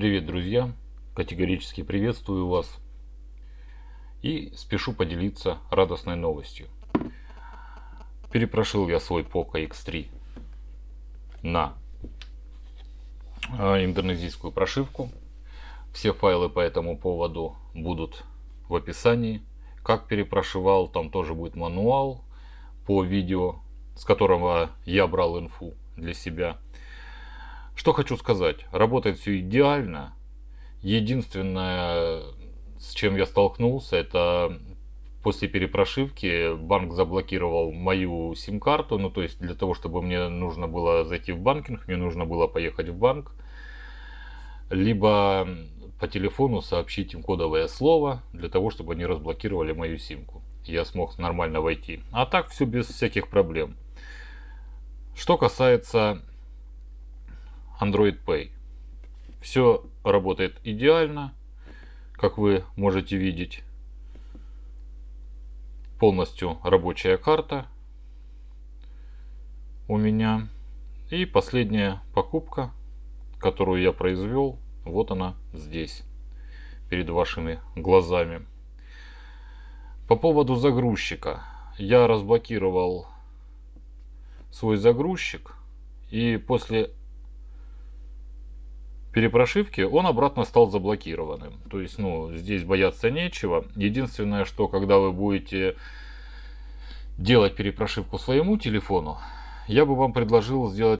друзья! Категорически приветствую вас и спешу поделиться радостной новостью. Перепрошил я свой Poco X3 на а, индонезийскую прошивку. Все файлы по этому поводу будут в описании. Как перепрошивал, там тоже будет мануал по видео, с которого я брал инфу для себя. Что хочу сказать, работает все идеально. Единственное, с чем я столкнулся, это после перепрошивки банк заблокировал мою сим-карту. Ну, то есть для того, чтобы мне нужно было зайти в банкинг, мне нужно было поехать в банк. Либо по телефону сообщить им кодовое слово, для того, чтобы они разблокировали мою симку. Я смог нормально войти. А так все без всяких проблем. Что касается Android Pay. Все работает идеально, как вы можете видеть. Полностью рабочая карта у меня. И последняя покупка, которую я произвел, вот она здесь, перед вашими глазами. По поводу загрузчика. Я разблокировал свой загрузчик. И после перепрошивки он обратно стал заблокированным. То есть, ну, здесь бояться нечего. Единственное, что когда вы будете делать перепрошивку своему телефону, я бы вам предложил сделать